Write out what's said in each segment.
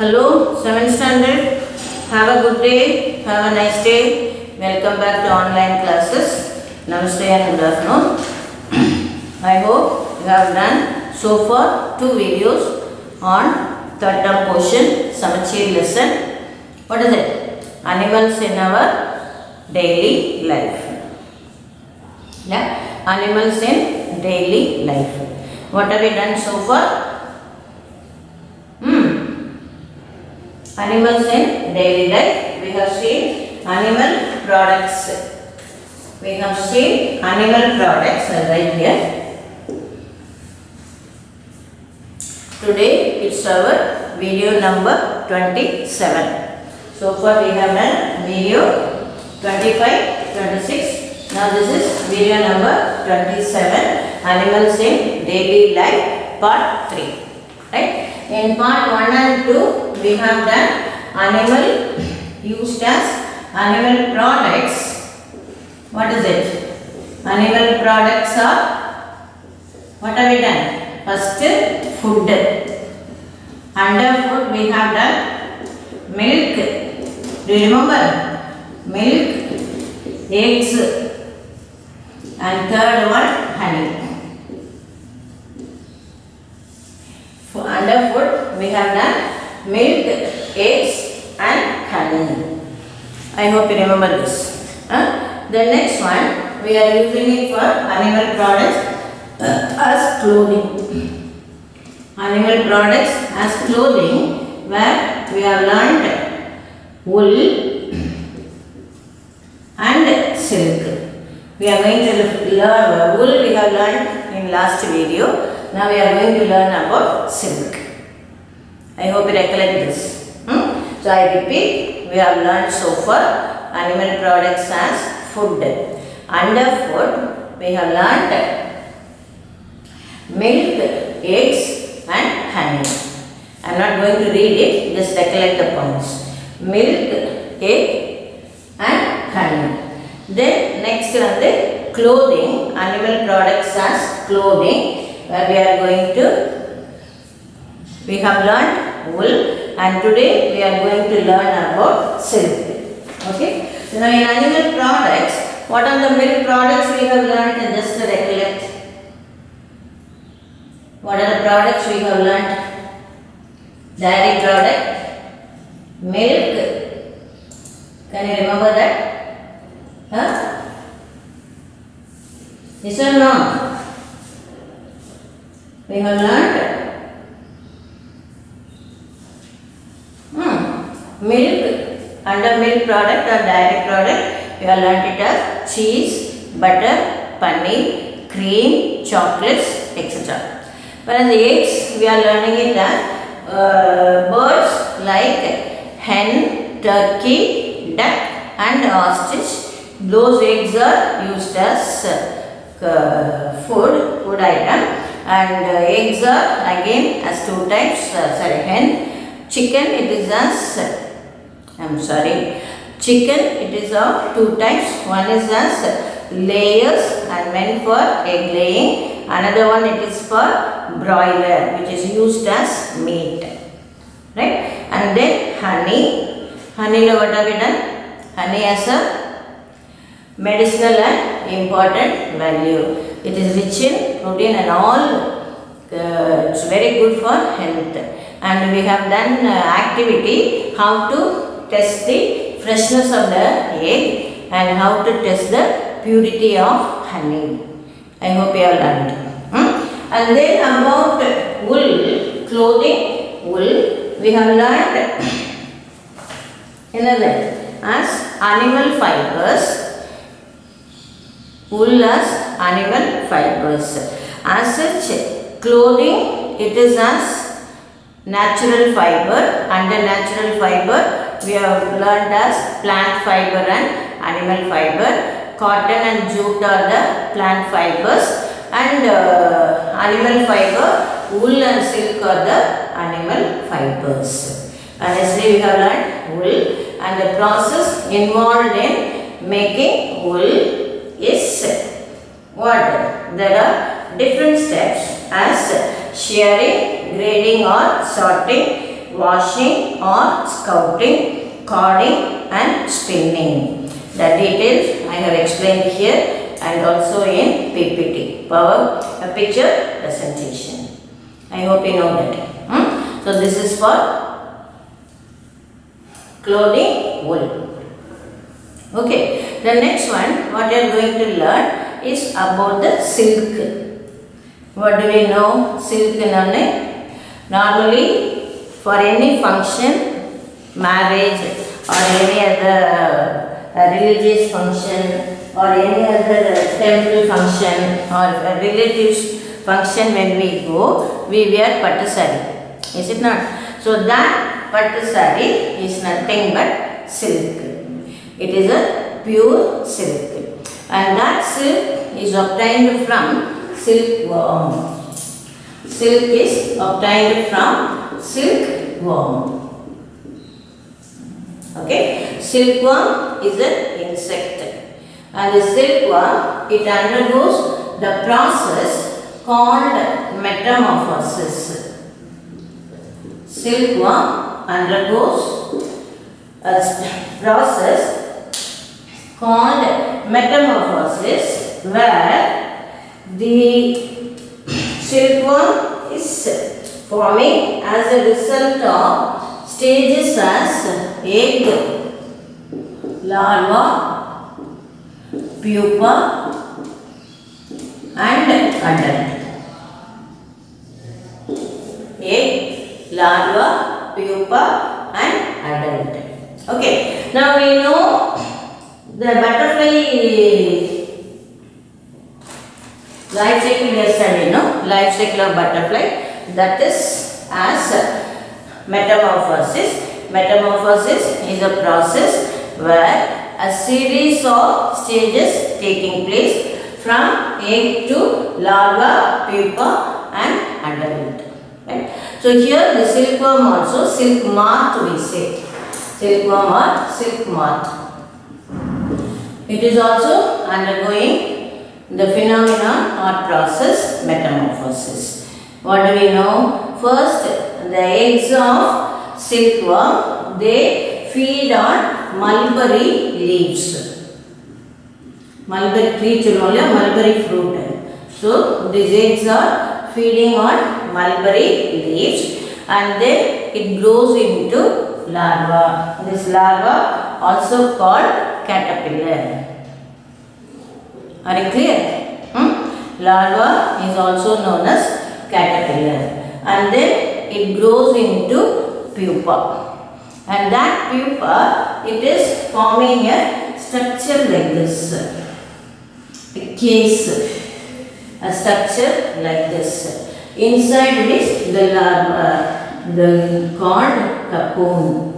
Hello, 7th standard. Have a good day. Have a nice day. Welcome back to online classes. Namaste and good afternoon. I hope you have done so far two videos on third term portion, Samacheer lesson. What is it? Animals in our daily life. Yeah, animals in daily life. What have we done so far? Animals in daily life. We have seen animal products. We have seen animal products right here. Today it's our video number 27. So far we have done video 25, 26. Now this is video number 27. Animals in daily life part 3. Right? In part 1 and 2 we have done animal used as animal products. What is it? Animal products are what have we done? First food. Under food we have done milk. Do you remember? Milk, eggs and third one honey. Under food we have done milk, eggs and honey. I hope you remember this. Huh? The next one we are using it for animal products uh, as clothing. Animal products as clothing where we have learned wool and silk. We are going to learn wool we have learned in last video. Now we are going to learn about silk. I hope you recollect this. Hmm? So I repeat, we have learned so far animal products as food. Under food, we have learned milk, eggs and honey. I am not going to read it, just recollect the points. Milk, egg and honey. Then next one the clothing, animal products as clothing where we are going to, we have learned wool and today we are going to learn about silk. Okay. So now in animal products, what are the milk products we have learned just to recollect? What are the products we have learned? Dairy product, milk. Can you remember that? Huh? Yes or no? We have learned milk under milk product or dairy product we have learned it as cheese, butter, paneer, cream, chocolates, etc. Whereas the eggs we are learning it as uh, birds like hen, turkey, duck and ostrich. Those eggs are used as uh, food, food item and uh, eggs are again as two types, uh, sorry hen, chicken it is as, I am sorry, chicken it is of two types, one is as layers and meant for egg laying, another one it is for broiler which is used as meat, right and then honey, honey lo what have we done? Honey as a medicinal and important value. It is rich in protein and all. Uh, it's very good for health. And we have done uh, activity how to test the freshness of the egg and how to test the purity of honey. I hope you have learned. Hmm? And then about wool, clothing, wool, we have learned another as animal fibers wool as animal fibers. As such, clothing it is as natural fiber. Under natural fiber, we have learned as plant fiber and animal fiber. Cotton and jute are the plant fibers and uh, animal fiber, wool and silk are the animal fibers. And yesterday we have learned wool and the process involved in making wool is what? There are different steps as shearing, grading or sorting, washing or scouring, carding and spinning. The details I have explained here and also in PPT, power a picture presentation. I hope you know that. Hmm? So this is for clothing wool. Okay, the next one what you are going to learn is about the silk. What do we know silk? Normally for any function, marriage or any other uh, religious function or any other temple function or relatives function when we go, we wear pattu sari. Is it not? So that pattu sari is nothing but silk. It is a pure silk. And that silk is obtained from silkworm. Silk is obtained from silkworm. Okay, silkworm is an insect. And the silkworm, it undergoes the process called metamorphosis. Silkworm undergoes a process called metamorphosis where the silkworm is forming as a result of stages as egg, larva, pupa and adult. Egg, larva, pupa and adult. Okay, now we know the butterfly life cycle we no? Life cycle of butterfly that is as metamorphosis. Metamorphosis is a process where a series of stages taking place from egg to larva, pupa and adult. Right? So here the silkworm also silk moth we say. Silkworm or silk moth. It is also undergoing the phenomenon or process metamorphosis. What do we know? First, the eggs of silkworm, they feed on mulberry leaves. Mulberry tree children, mulberry fruit. So, these eggs are feeding on mulberry leaves and then it grows into larva. This larva also called caterpillar. Are you clear? Hmm? Larva is also known as caterpillar. And then it grows into pupa. And that pupa it is forming a structure like this. A case. A structure like this. Inside this the larva the called cocoon.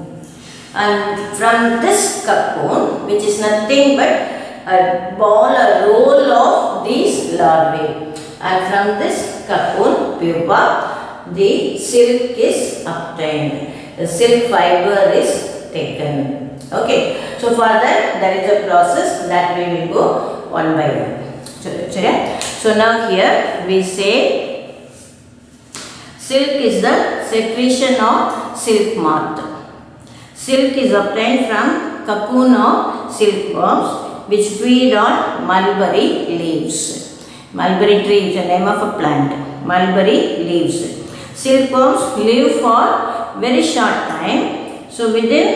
And from this cocoon which is nothing but a ball a roll of these larvae and from this cocoon pupa the silk is obtained. The silk fiber is taken. Okay. So for that there is a process that we will go one by one. So, now here we say silk is the secretion of silk moth. Silk is obtained from cocoon of silkworms which feed on mulberry leaves mulberry tree is the name of a plant. Mulberry leaves. Silkworms live for very short time. So within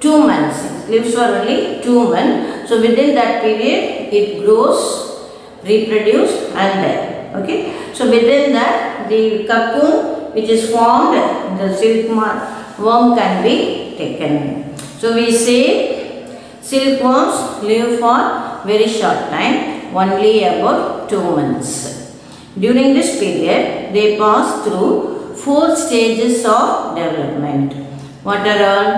two months lives for only two months. So within that period it grows reproduce and die. Okay? So within that the cocoon which is formed the silk worm can be taken. So we say silkworms live for very short time only about two months. During this period they pass through four stages of development. What are all?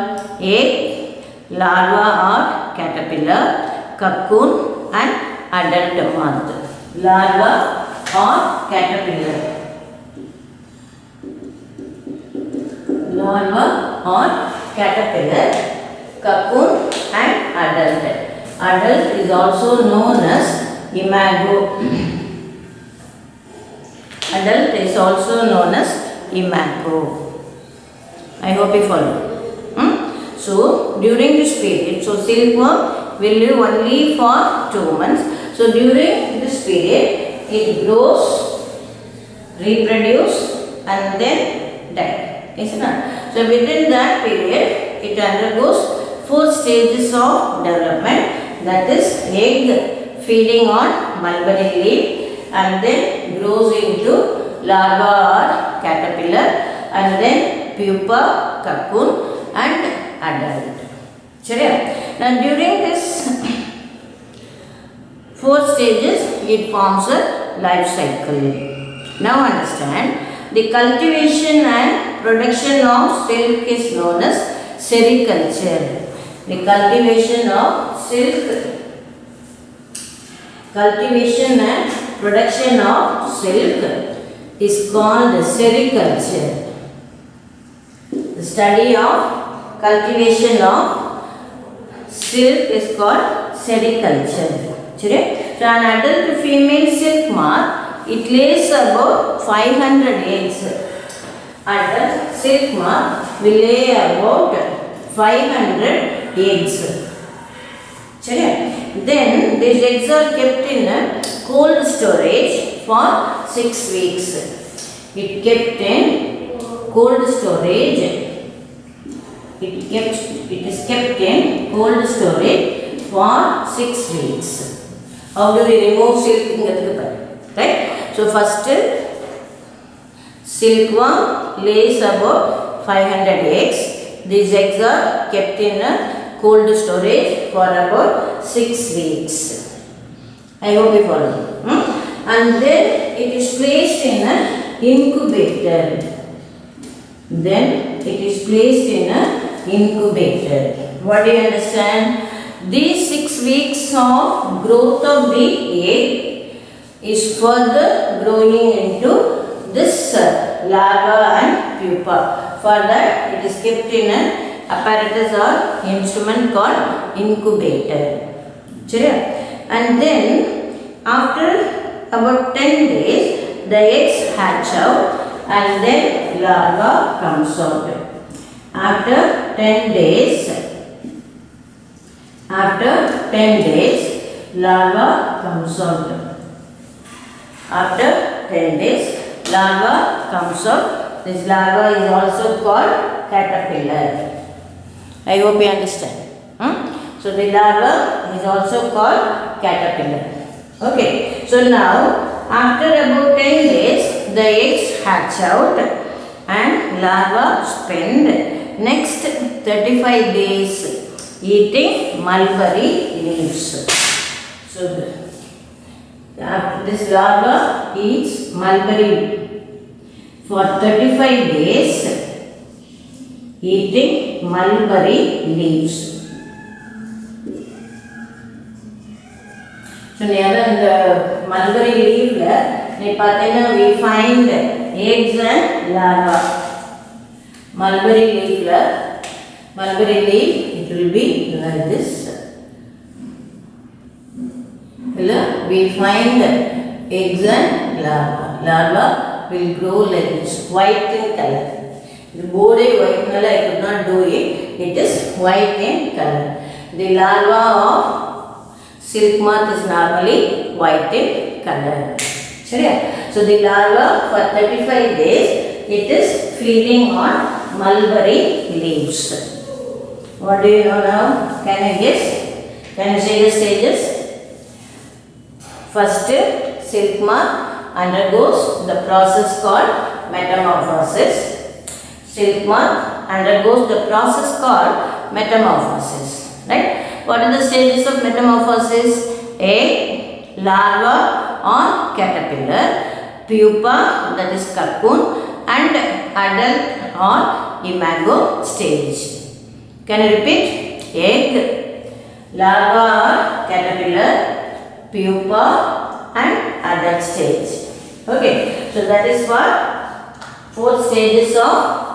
Egg larva or caterpillar cocoon and adult moth. Larva or caterpillar. Larva or caterpillar cocoon and adult. Adult is also known as imago adult is also known as imago I hope you follow. Hmm? So during this period, so silkworm will live only for two months. So during this period, it grows, reproduce and then die. Is it not? So within that period, it undergoes four stages of development. That is egg feeding on mulberry leaf and then grows into larva or caterpillar and then pupa, cocoon and adult. Now during this four stages it forms a life cycle. Now understand the cultivation and production of silk is known as sericulture. The cultivation of silk cultivation and production of silk is called sericulture. The study of cultivation of silk is called sericulture. So an adult female silk moth, it lays about 500 eggs. Adult silk moth will lay about 500 eggs. Chire? Then these eggs are kept in a cold storage for 6 weeks. It kept in cold storage it kept it is kept in cold storage for 6 weeks. How do we remove silk right? So first silkworm lays about 500 eggs. These eggs are kept in a cold storage for about 6 weeks. I hope you follow. Hmm? And then it is placed in an incubator. Then it is placed in a incubator. What do you understand? These six weeks of growth of the egg is further growing into this uh, larva and pupa. For that it is kept in an apparatus or instrument called incubator. And then after about 10 days the eggs hatch out and then larva comes out. After 10 days, after 10 days, larva comes out. After 10 days, larva comes out. This larva is also called caterpillar. I hope you understand. Hmm? So the larva is also called caterpillar. Okay. So now, after about 10 days, the eggs hatch out and larva spend next 35 days eating mulberry leaves. So this larva eats mulberry for 35 days eating mulberry leaves. So near the mulberry leaf, we find eggs and larva. Mulberry leaf, mulberry leaf, it will be like this. We find eggs and larva. Larva will grow like this, white in color. The bode white color I could not do it. It is white in color. The larva of silk moth is normally white in color. Sure. So the larva for 35 days it is feeding on mulberry leaves. What do you know now? Can you guess? Can you see the stages? First step, silk moth undergoes the process called metamorphosis. Silk moth undergoes the process called metamorphosis. Right? What are the stages of metamorphosis? Egg, larva or caterpillar, pupa that is cocoon and adult or imago stage. Can you repeat? Egg, larva or caterpillar, pupa and adult stage. Okay, so that is what four stages of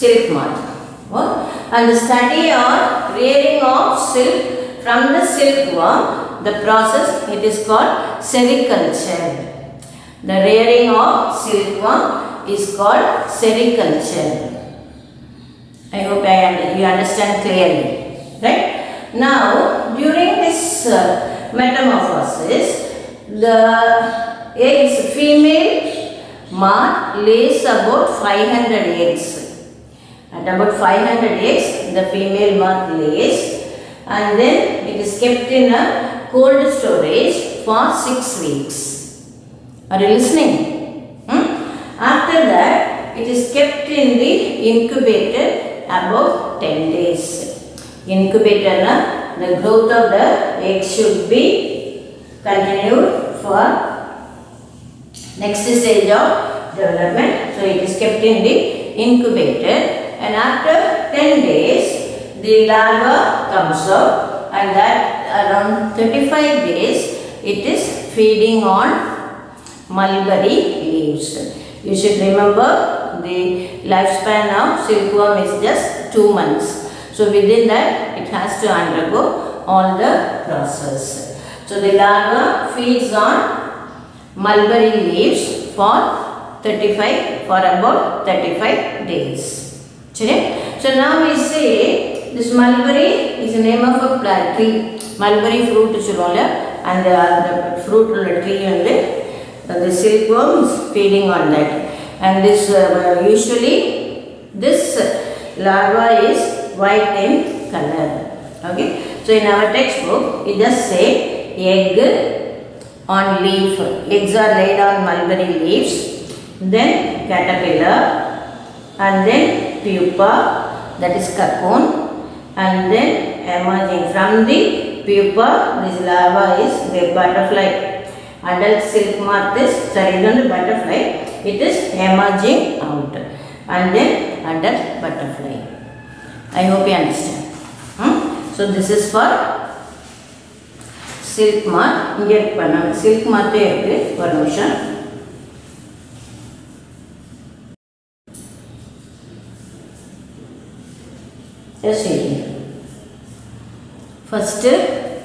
silk. What? And the study or rearing of silk from the silkworm the process it is called sericulture. The rearing of silkworm is called sericulture. I hope I you understand clearly. Right? Now, during this uh, metamorphosis, the eggs, female moth lays about 500 eggs. At about 500 eggs, the female moth lays and then it is kept in a cold storage for 6 weeks. Are you listening? Hmm? After that, it is kept in the incubator about 10 days. Incubator, na, the growth of the egg should be continued for next stage of development. So it is kept in the incubator and after 10 days the larva comes out and that around 35 days it is feeding on mulberry leaves. You should remember the lifespan of silkworm is just 2 months. So within that it has to undergo all the process. So the larva feeds on mulberry leaves for 35 for about 35 days. சரி? So now we say this mulberry is the name of a plant tree. Mulberry fruit சொல்லுவோம்ல அந்த அந்த fruit உள்ள tree வந்து the silkworm is feeding on that and this uh, usually this larva is white in color. Okay. So in our textbook it just say egg on leaf. Eggs are laid on mulberry leaves, then caterpillar, and then pupa, that is cocoon, and then emerging from the pupa, this larva is the butterfly. Adult silk moth is, sorry, it is butterfly, it is emerging out, and then adult butterfly. I hope you understand. Hmm? So this is for silk mark இங்கே இருக்கு பண்ணாங்க silk மார்க்கே இருக்கு ஒரு நிமிஷம் சரி first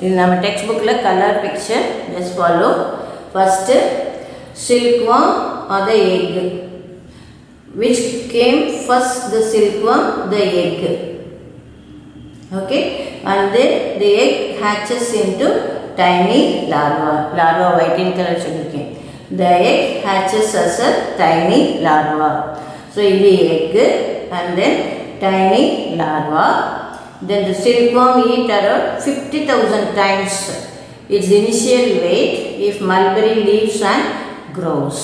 இது நம்ம டெக்ஸ்ட் புக்கில் colour picture just follow first silkworm or the egg which came first the silkworm the egg okay and then the egg hatches into tiny larva larva white in color சொல்லிருக்கேன் the egg hatches as a tiny larva so இது egg and then tiny larva then the silkworm eat around 50000 times its initial weight if mulberry leaves and grows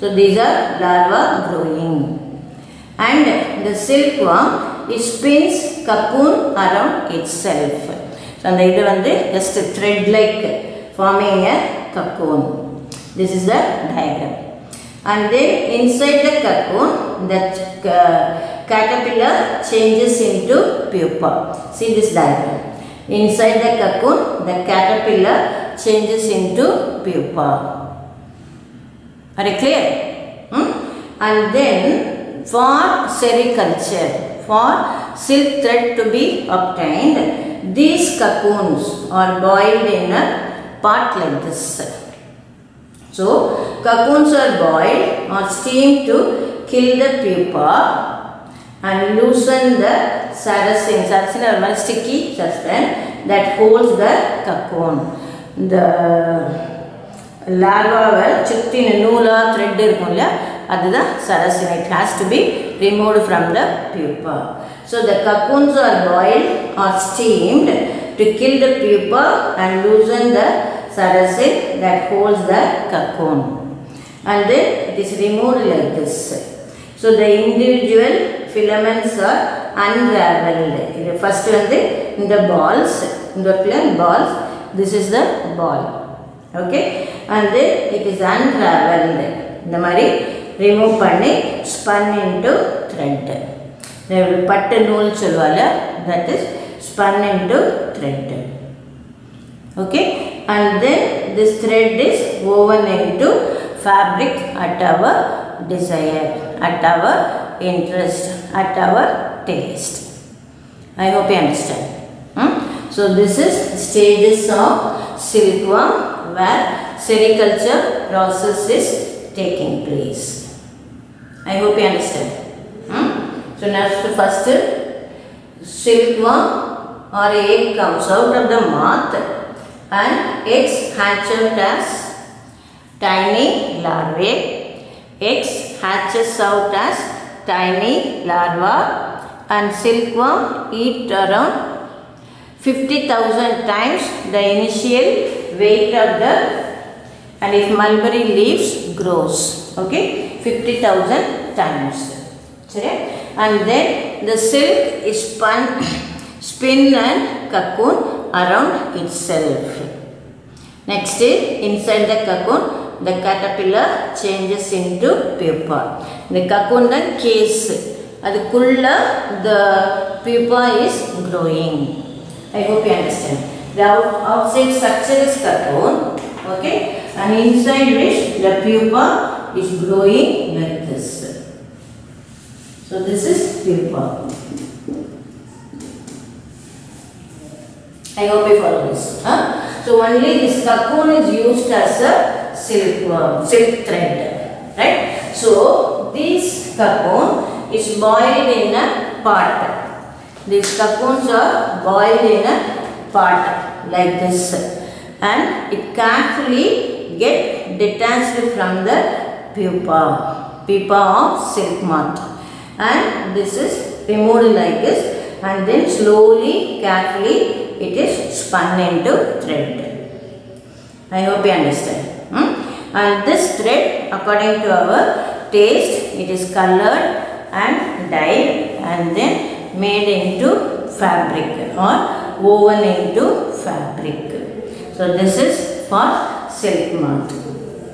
so these are larva growing and the silkworm it spins cocoon around itself. So அந்த இது வந்து just a thread like forming a cocoon. This is the diagram. And then inside the cocoon, the uh, caterpillar changes into pupa. See this diagram. Inside the cocoon, the caterpillar changes into pupa. Are you clear? Hmm? And then for sericulture, for silk thread to be obtained, these cocoons are boiled in a pot like this. So, cocoons are boiled or steamed to kill the pupa and loosen the sericin. Sericin are very sticky suspend that holds the cocoon. The larva will chitti nula thread that is the sericin. It has to be removed from the pupa. So the cocoons are boiled or steamed to kill the pupa and loosen the sericin that holds the cocoon. And then it is removed like this. So the individual filaments are unraveled. இது first வந்து இந்த balls, இந்த இடத்துல balls, this is the ball. Okay, and then it is unraveled. இந்த மாதிரி remove பண்ணி spun into thread. இந்த பட்டு நூல் சொல்லுவாங்க that is spun into thread. Okay, and then this thread is woven into fabric at our desire, at our interest, at our taste. I hope you understand. Hmm? So this is stages of silkworm where sericulture process is taking place. I hope you understand. Hmm? So next first silkworm or egg comes out of the moth and eggs hatch out as tiny larvae. Eggs hatches out as tiny larva and silkworm eat around 50,000 times the initial weight of the and if mulberry leaves grows okay 50,000 times. And then the silk is spun spin and cocoon around itself. Next is inside the cocoon the caterpillar changes into pupa the cocoon the case அதுக்குள்ள the pupa is growing I hope you understand the out, outside structure is cocoon okay and inside which the pupa is growing like this so this is pupa I hope you follow this. Huh? So only this cocoon is used as a silkworm, uh, silk thread. Right? So this cocoon is boiled in a pot. These cocoons are boiled in a pot like this. And it carefully get detached from the pupa, pupa of silk moth. And this is removed like this and then slowly, carefully it is spun into thread. I hope you understand. And this thread according to our taste it is colored and dyed and then made into fabric or woven into fabric. So this is for silk moth.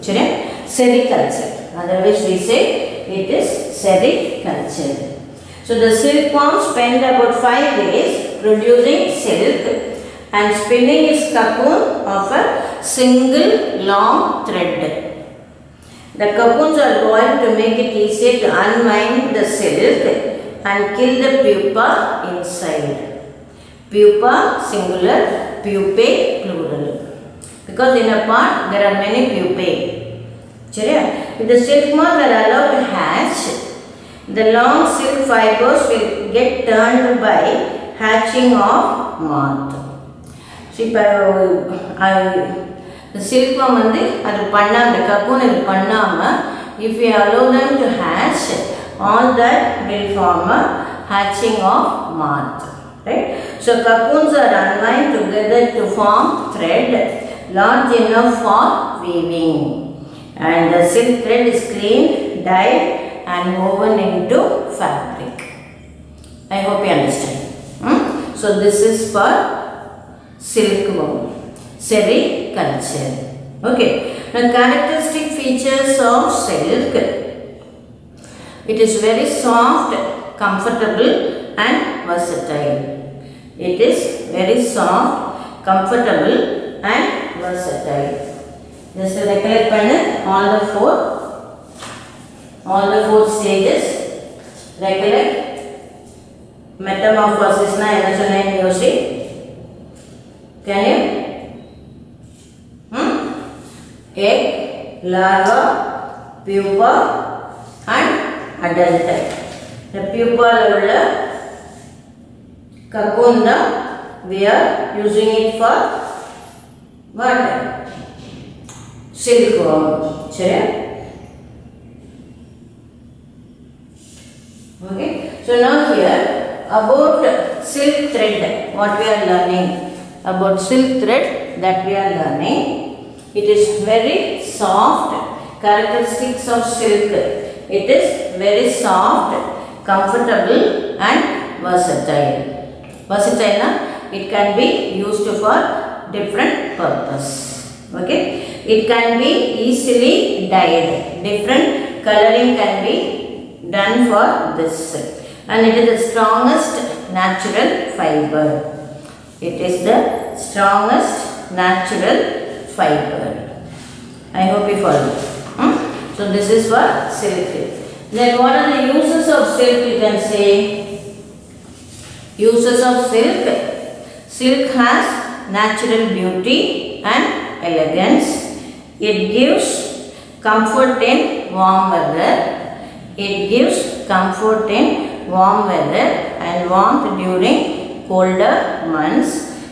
Sericulture. Otherwise we say it is sericulture. So the silkworm spend about 5 days producing silk and spinning its cocoon of a single long thread. The cocoons are boiled to make it easier to unwind the silk and kill the pupa inside. Pupa singular, pupae plural. Because in a pot there are many pupae. If the silk moth are allowed to hatch, the long silk fibers will get turned by hatching of moth. இப்போ இந்த சில்கம் வந்து அது பண்ணாம இந்த cocoon இது பண்ணாமல் if you allow them to hatch all that will form a hatching of moth. Right? So cocoons are unwind together to form thread large enough for weaving. And the silk thread is cleaned, dyed and woven into fabric. I hope you understand. Hmm? So this is for silkworm, sericulture. Okay. Now characteristic features of silk. It is very soft, comfortable and versatile. It is very soft, comfortable and versatile. Just recollect பண்ணு all the four all the four stages recollect metamorphosis na என்ன சொன்னேன் யோசி can you? Hmm? Egg, larva, pupa and adult. The pupa level cocoon we are using it for what? Silkworm. Sure. Okay. So now here about silk thread what we are learning about silk thread that we are learning. It is very soft. Characteristics of silk. It is very soft, comfortable and versatile. Versatile, it can be used for different purpose. Okay. It can be easily dyed. Different coloring can be done for this and it is the strongest natural fiber. It is the strongest natural fiber. I hope you follow. Hmm? So this is for silk. Then what are the uses of silk you can say? Uses of silk. Silk has natural beauty and elegance. It gives comfort in warm weather it gives comfort in warm weather and warmth during colder months.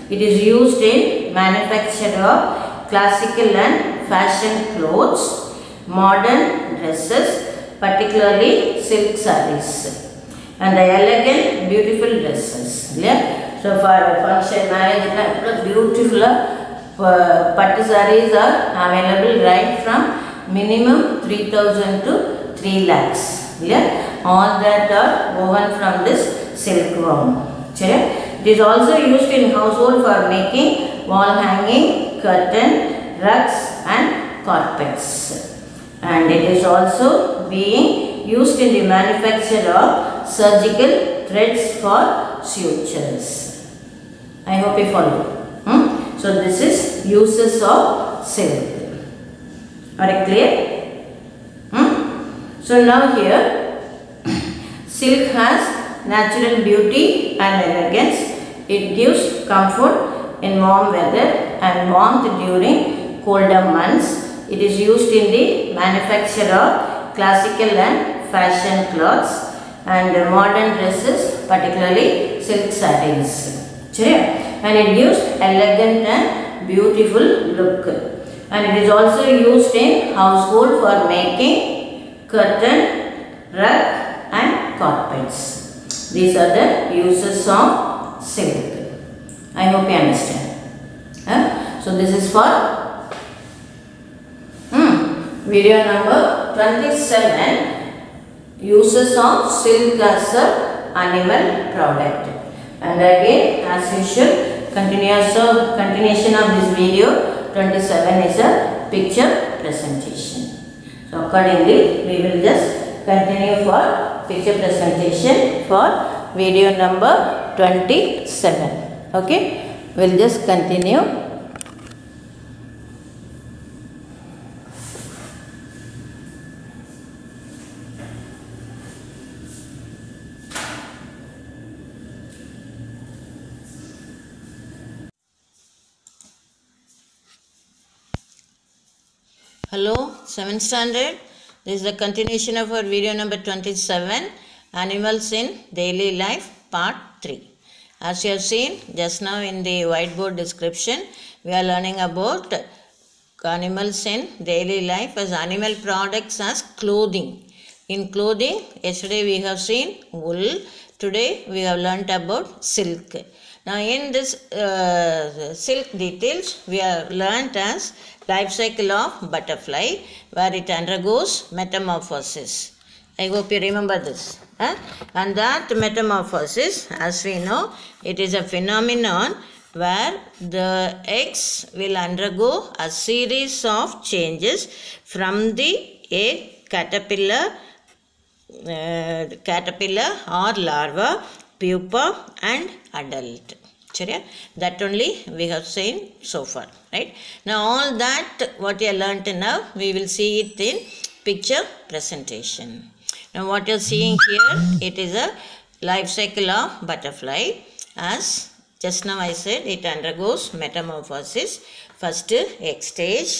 It is used in manufacture of classical and fashion clothes, modern dresses, particularly silk sarees and the elegant beautiful dresses. Yeah? So for function marriage, beautiful uh, pattu sarees are available right from minimum 3000 to 3 lakhs. Yeah? All that are woven from this silk silkworm. Clear? It is also used in household for making wall hanging, curtain, rugs and carpets. And it is also being used in the manufacture of surgical threads for sutures. I hope you follow. Hmm? So this is uses of silk. Are you clear? Hmm? So now here silk has natural beauty and elegance. It gives comfort in warm weather and warmth during colder months. It is used in the manufacture of classical and fashion clothes and modern dresses, particularly silk. Clear? And it gives elegant and beautiful look. And it is also used in household for making curtain, rug and carpets. These are the uses of silk. I hope you understand. Huh? So this is for hmm, video number 27 uses of silk as a animal product. And again as usual continuous of continuation of this video 27 is a picture presentation. So accordingly we will just continue for picture presentation for video number 27. Okay, we'll just continue. Hello, 7th standard. This is the continuation of our video number 27 Animals in Daily Life, Part 3. As you have seen just now in the whiteboard description, we are learning about animals in daily life as animal products as clothing. In clothing, yesterday we have seen wool, today we have learnt about silk. Now in this uh, silk details, we have learnt as life cycle of butterfly where it undergoes metamorphosis. I hope you remember this. Huh? And that metamorphosis, as we know, it is a phenomenon where the eggs will undergo a series of changes from the egg caterpillar, uh, caterpillar or larva, pupa and adult. That only we have seen so far, right? Now all that what you learnt now, we will see it in picture presentation. Now what you're seeing here, it is a life cycle of butterfly as just now I said it undergoes metamorphosis. First egg stage,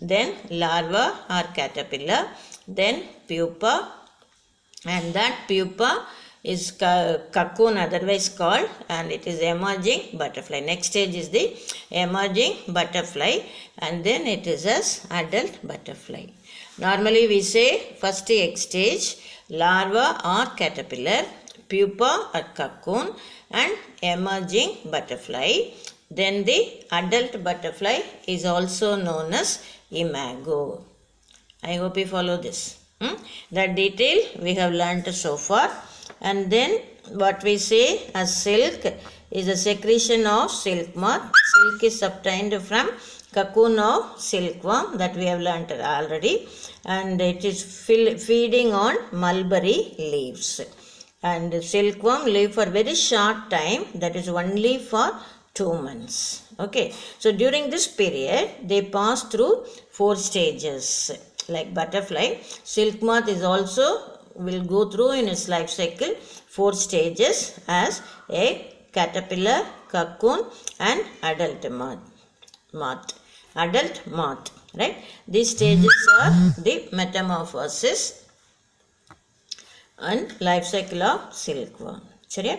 then larva or caterpillar, then pupa and that pupa is cocoon otherwise called and it is emerging butterfly. Next stage is the emerging butterfly and then it is as adult butterfly. Normally we say first egg stage, larva or caterpillar, pupa or cocoon and emerging butterfly. Then the adult butterfly is also known as imago. I hope you follow this. Hmm? The detail we have learnt so far and then what we say as silk is a secretion of silk moth. Silk is obtained from cocoon of silkworm that we have learnt already. And it is feeding on mulberry leaves. And silkworm live for very short time that is only for two months. Okay. So during this period they pass through four stages. Like butterfly silk moth is also will go through in its life cycle four stages as egg caterpillar cocoon and adult moth moth adult moth right these stages are the metamorphosis and life cycle of silkworm சரியா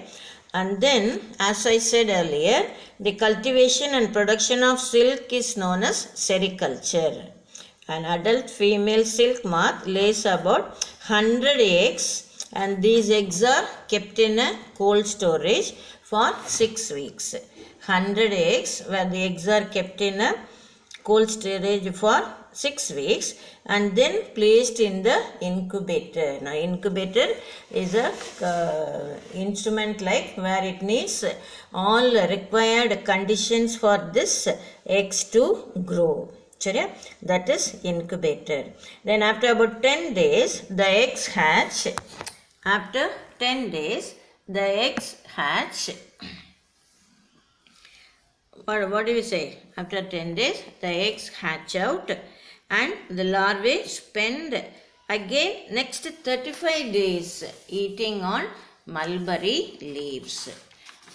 and then as i said earlier the cultivation and production of silk is known as sericulture An adult female silk moth lays about 100 eggs and these eggs are kept in a cold storage for 6 weeks. 100 eggs where the eggs are kept in a cold storage for 6 weeks and then placed in the incubator. Now incubator is a uh, instrument like where it needs all required conditions for this eggs to grow that is incubator then after about 10 days the eggs hatch after 10 days the eggs hatch what, what do we say? After 10 days, the eggs hatch out and the larvae spend again next 35 days eating on mulberry leaves.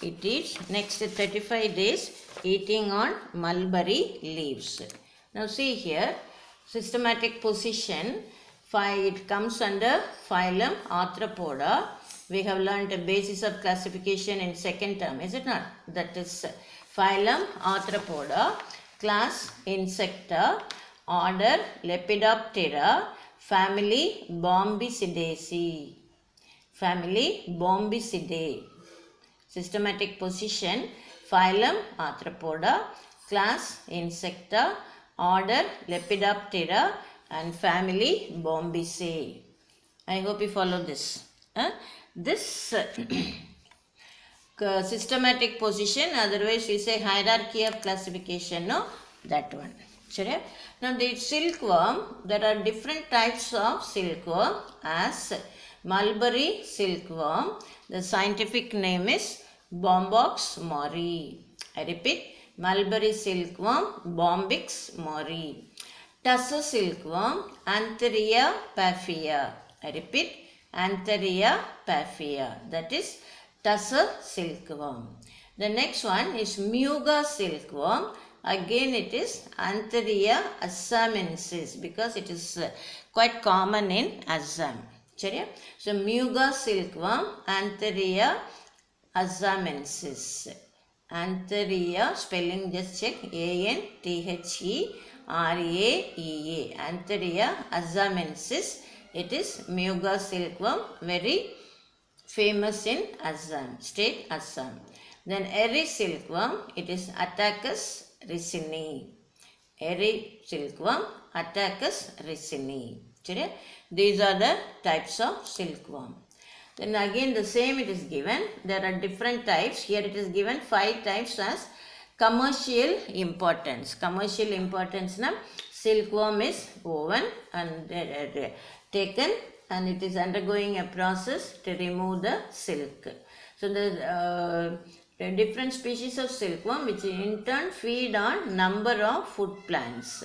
It is next 35 days eating on mulberry leaves. Now see here, systematic position, it comes under phylum Arthropoda. We have learned the basis of classification in second term, is it not? That is phylum Arthropoda, class Insecta, order Lepidoptera, family Bombycidaceae. Family Bombycidae. Systematic position phylum Arthropoda, class Insecta, order Lepidoptera, and family Bombyceae. I hope you follow this. This uh, systematic position, otherwise we say hierarchy of classification, no? That one. Sure? Now the silkworm, there are different types of silkworm as mulberry silkworm. The scientific name is Bombyx mori. I repeat, mulberry silkworm, Bombyx mori, tussle silkworm, Antheraea paphia. I repeat, Antheraea paphia, that is tussle silkworm. The next one is Muga silkworm. Again it is Antheraea assamensis because it is uh, quite common in Assam. So, so silkworm, Antheraea Antheraea Antheraea spelling just check A N T H E R A E A. Antheraea assamensis it is muga silkworm very famous in Assam state Assam. Then eri silkworm it is Attacus ricini Eri silkworm Attacus ricini these are the types of silkworm then again the same it is given. There are different types. Here it is given five types as commercial importance. Commercial importance na silkworm is woven and uh, taken and it is undergoing a process to remove the silk. So the, uh, the different species of silkworm which in turn feed on number of food plants.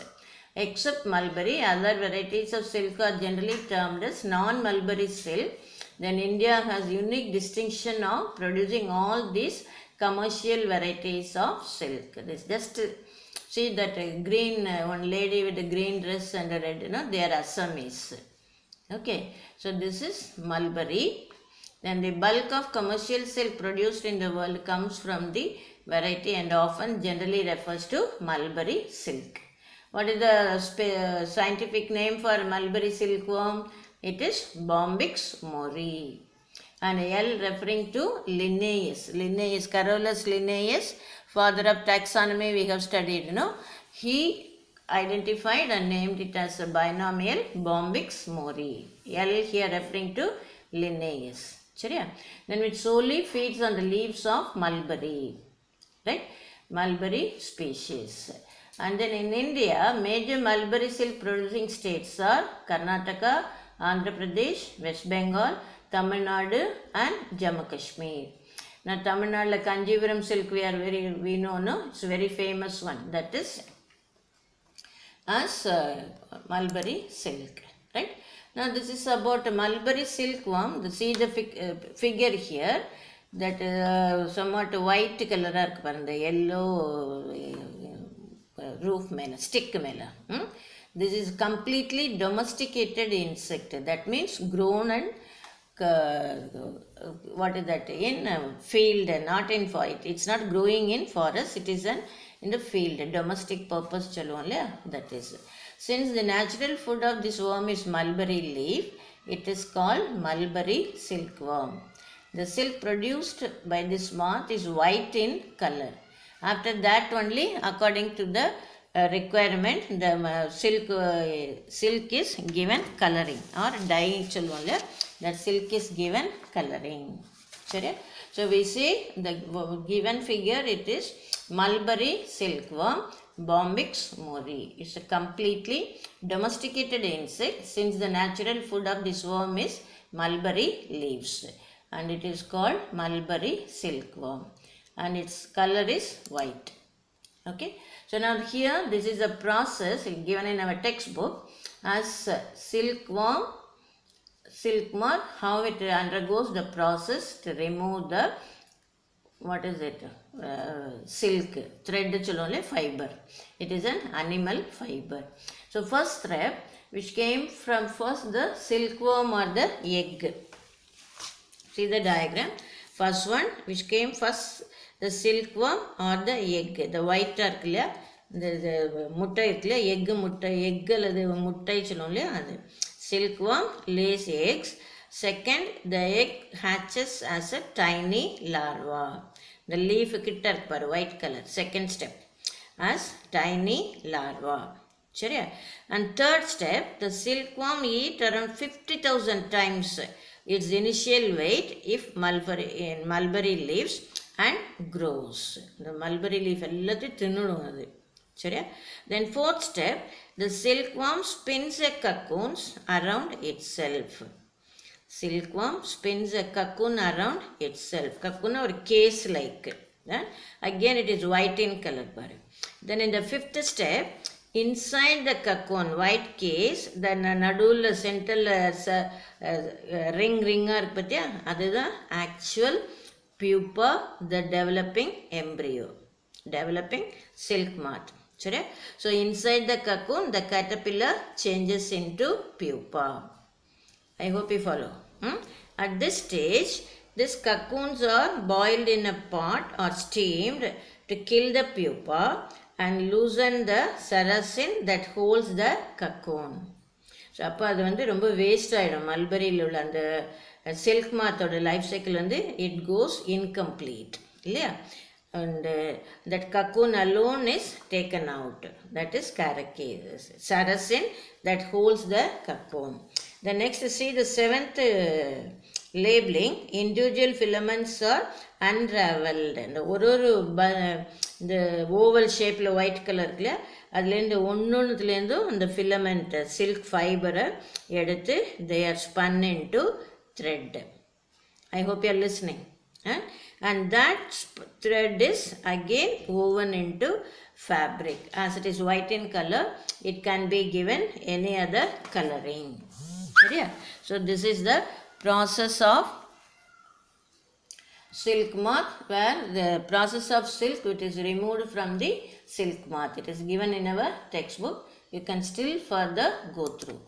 Except mulberry, other varieties of silk are generally termed as non-mulberry silk. Then India has unique distinction of producing all these commercial varieties of silk. This just see that uh, green uh, one lady with a green dress and a red, you know, they are Assamese. Okay, so this is mulberry. Then the bulk of commercial silk produced in the world comes from the variety and often generally refers to mulberry silk. What is the scientific name for mulberry silkworm? It is Bombyx mori. And L referring to Linnaeus. Linnaeus, Carolus Linnaeus, father of taxonomy we have studied, you know. He identified and named it as a binomial Bombyx mori. L here referring to Linnaeus. சரியா? Then which solely feeds on the leaves of mulberry. Right? Mulberry species. And then in India, major mulberry silk producing states are Karnataka, Andhra Pradesh, West Bengal, Tamil Nadu and Jammu Kashmir. Now Tamil Nadu Kanjivaram silk we are very we know no it's a very famous one that is as uh, mulberry silk right now this is about mulberry silkworm the see the fig, uh, figure here that uh, somewhat white color இருக்கு பாருங்க yellow uh, roof மேல stick மேல hmm? This is completely domesticated insect. That means grown and uh, uh what is that in uh, field and not in for it. It's not growing in forest. It is an in the field. Domestic purpose chalo only that is. Since the natural food of this worm is mulberry leaf, it is called mulberry silkworm. The silk produced by this moth is white in color. After that only according to the requirement the uh, silk uh, silk is given coloring or dye சொல்லுவோம்ல that silk is given coloring சரியா so we see the w- given figure it is mulberry silkworm bombyx mori it's a completely domesticated insect since the natural food of this worm is mulberry leaves and it is called mulberry silkworm and its color is white okay So now here this is a process given in our textbook as silkworm, silkworm how it undergoes the process to remove the what is it? Uh, silk thread only fiber. It is an animal fiber. So first thread which came from first the silkworm or the egg. See the diagram? First one which came first the silkworm or the egg the white are clear இந்த முட்டை இருக்குல்ல egg முட்டை egg அல்லது முட்டை சொல்லும் இல்லையா அது. Silkworm lays eggs second the egg hatches as a tiny larva இந்த லீஃபு கிட்ட இருப்பார் white colour second step as tiny larva சரியா? And third step the silkworm eat around fifty thousand times its initial weight if mulberry mulberry leaves and grows இந்த mulberry leaf எல்லாத்தையும் தின்னுடும் அது. சரிಯಾ then fourth step the silkworm spins a cocoons around itself silkworm spins a cocoon around itself cocoon ஒரு case like then again it is white in color பாரு then in the fifth step inside the கக்கோன் white case த நடுவில் சென்டரில் ring ரிங்காக இருக்கு பார்த்தியா அதுதான் actual pupa the developing embryo developing silk moth So inside the cocoon, the caterpillar changes into pupa. I hope you follow. Hmm? At this stage, these cocoons are boiled in a pot or steamed to kill the pupa and loosen the sericin that holds the cocoon. So அப்போ அது waste ரொம்ப mulberry ஆகிடும் மல்பரியில் உள்ள அந்த silk மாத்தோட life cycle it goes incomplete. Incomplete and uh, that cocoon alone is taken out that is caracal saracen that holds the cocoon the next see the seventh uh, labeling individual filaments are unraveled இந்த ஒரு ஒரு ப இந்த oval ஷேப்பில் white colour இருக்குல்ல அதுலேருந்து ஒன்று ஒன்றுத்துலேருந்தும் அந்த ஃபிலமெண்ட் சில்க் ஃபைபரை எடுத்து they are spun into thread I hope you are listening. And that thread is again woven into fabric. As it is white in color, it can be given any other coloring. Yeah. So this is the process of silk moth where the process of silk it is removed from the silk moth it is given in our textbook you can still further go through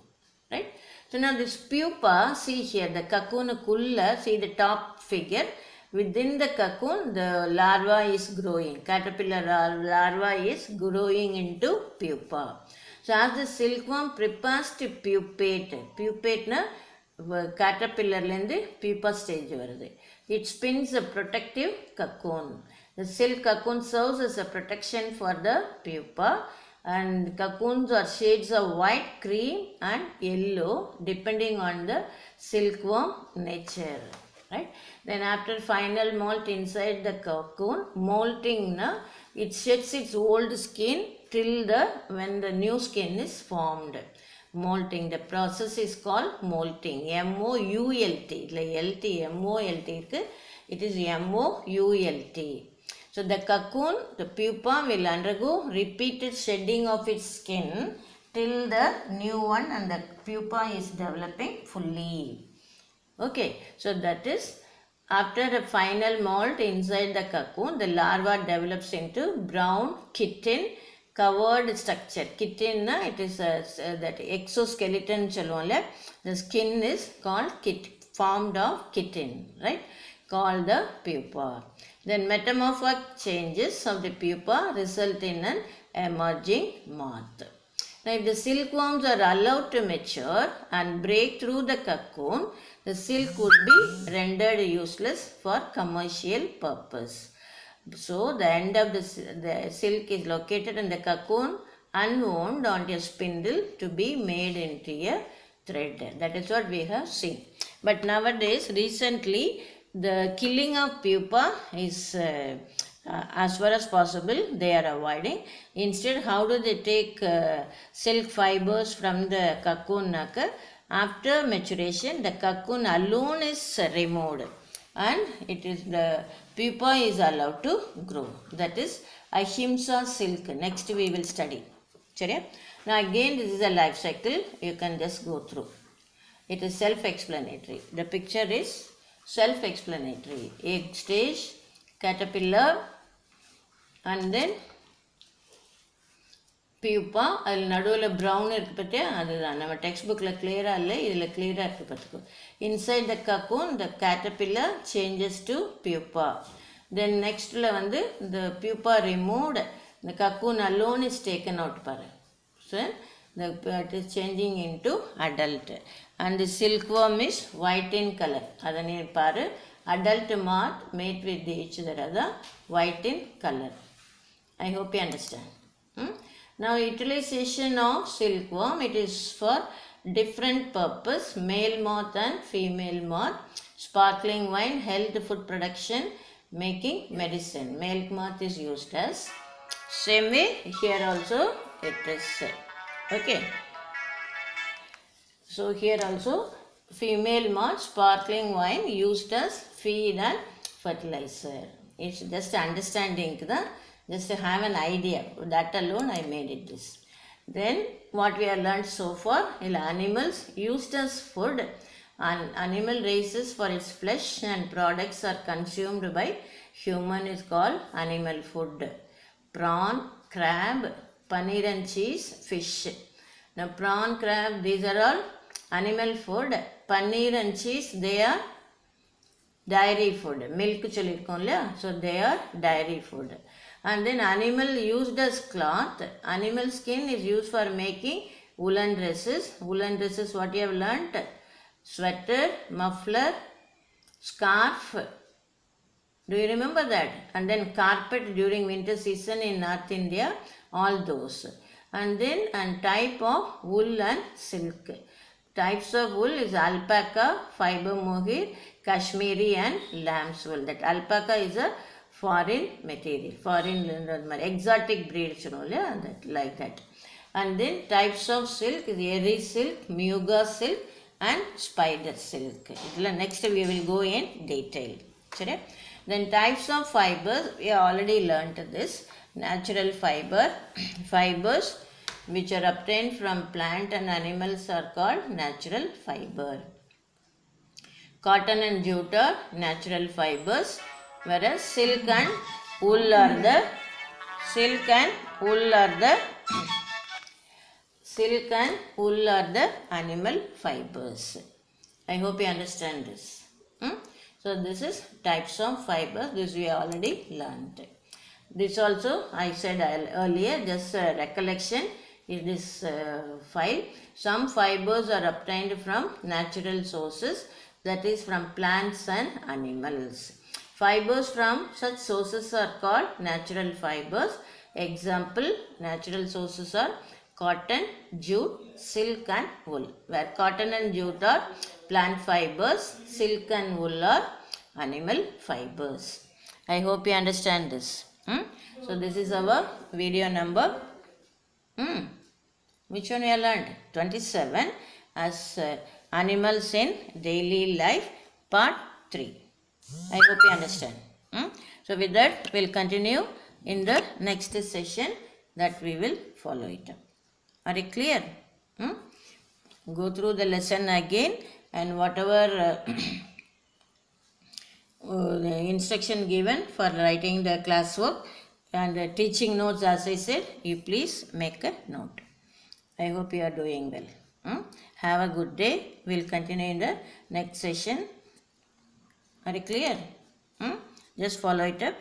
right so now this pupa see here the cocoon kulla see the top figure within the cocoon the larva is growing caterpillar lar- larva is growing into pupa so as the silkworm prepares to pupate pupate na கேட்டர்பில்லர்லேருந்து pupa stage வருது it spins a protective cocoon the silk cocoon serves as a protection for the pupa and cocoons are shades of white cream and yellow depending on the silkworm nature right then after final molt inside the cocoon molting na, it sheds its old skin till the when the new skin is formed molting the process is called molting m o u l t இல்லை lt m o l t இருக்கு it is m o u l t so the cocoon the pupa will undergo repeated shedding of its skin till the new one and the pupa after the final molt inside the cocoon, the larva develops into brown chitin covered structure. Chitin, it is a, that exoskeleton chalonle. The skin is called kit, formed of chitin, right? Called the pupa. Then metamorphic changes of the pupa result in an emerging moth. Now, if the silkworms are allowed to mature and break through the cocoon, the silk would be rendered useless for commercial purpose. So, the end of the, the silk is located in the cocoon unwound on a spindle to be made into a thread. That is what we have seen. But nowadays, recently, the killing of pupa is uh, uh, as far as possible they are avoiding. Instead how do they take uh, silk fibers from the cocoon after maturation the cocoon alone is removed and it is the pupa is allowed to grow. That is ahimsa silk. Next we will study. Now again this is a life cycle. You can just go through. It is self-explanatory. The picture is self-explanatory. Egg stage caterpillar and then pupa அதில் நடுவில் brown இருக்குது பார்த்தியா அதுதான். நம்ம text புக்கில் கிளியராக இல்லை. இதில் கிளியராக இருக்குது பார்த்துக்கோ. Inside the cocoon the caterpillar changes to pupa then நெக்ஸ்ட்டில் வந்து இந்த பியூப்பா ரிமூவ்டு இந்த cocoon alone is taken out பாரு. So the it is changing into adult. And the silkworm is white in color. அதை நீ பாரு. Adult moth mate with each other அதான் white in color. I hope you understand. Hmm? Now, utilization of silkworm, it is for different purpose, male moth and female moth, sparkling wine, health food production, making medicine. Male moth is used as, same way here also it is, uh, okay. So here also female moth sparkling wine used as feed and fertilizer. It's just understanding the just to have an idea. That alone I made it this. Then what we have learned so far is animals used as food and animal races for its flesh and products are consumed by human is called animal food. Prawn, crab, paneer and cheese, fish. Now prawn, crab, these are all animal food. Paneer and cheese, they are dairy food. Milk சொல்லியிருக்கோம் இல்லையா so they are dairy food. And then animal used as cloth. Animal skin is used for making woolen dresses. Woolen dresses, what you have learnt? Sweater, muffler, scarf. Do you remember that? And then carpet during winter season in North India, all those. And then and type of wool and silk. Types of wool is alpaca, fiber mohair, Kashmiri and lamb's wool. That alpaca is a foreign material. Foreign exotic breeds, you know, yeah, that, like that. And then types of silk is eri silk, muga silk and spider silk. Next we will go in detail. Then types of fibers, we already learnt this. Natural fiber, fibers which are obtained from plant and animals are called natural fiber. Cotton and jute are natural fibers whereas silk and wool are the silk and wool are the silk and wool are the animal fibers. I hope you understand this. Hmm? So this is types of fibers. This we already learned. This also I said earlier. Just a recollection is this uh, file. Some fibers are obtained from natural sources, that is from plants and animals. Fibers from such sources are called natural fibers. Example, natural sources are cotton, jute, silk and wool. Where cotton and jute are plant fibers, silk and wool are animal fibers. I hope you understand this. Hmm? So this is our video number. Hmm. Which one we have learned? 27 as uh, animals in daily life part 3. I hope you understand. Hmm? So with that we'll continue in the next session that we will follow it up. Are you clear? Hmm? Go through the lesson again and whatever uh, uh, instruction given for writing the classwork and the teaching notes as I said, you please make a note. I hope you are doing well. Hmm? Have a good day. we will continue in the next session. Are you clear? Hmm? Just follow it up.